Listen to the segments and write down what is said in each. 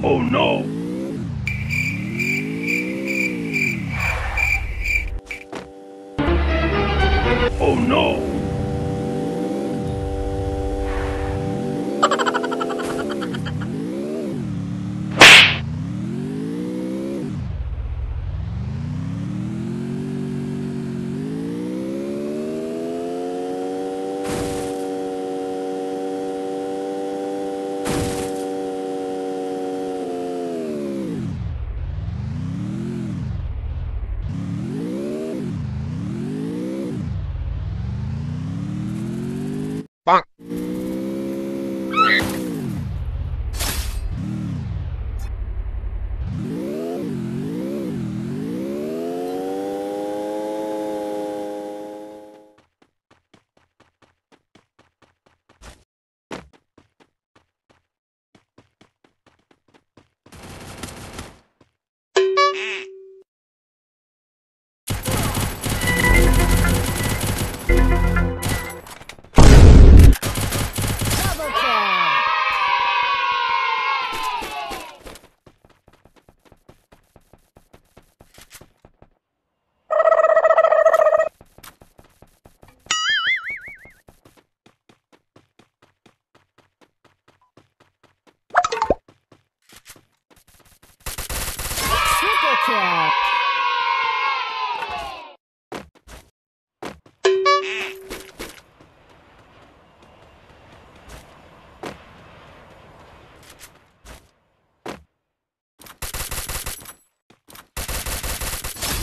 Oh no! Oh no! パン。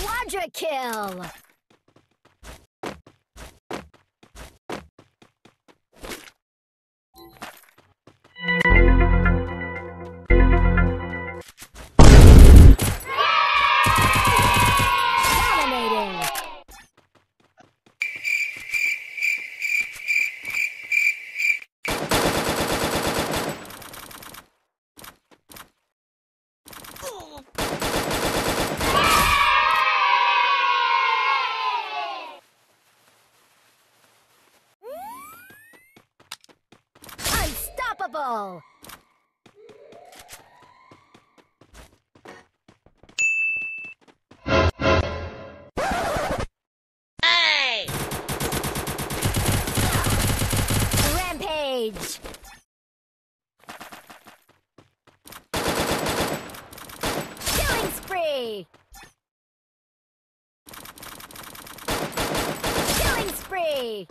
Quadra kill. Unstoppable. Rampage. Killing spree. Killing spree.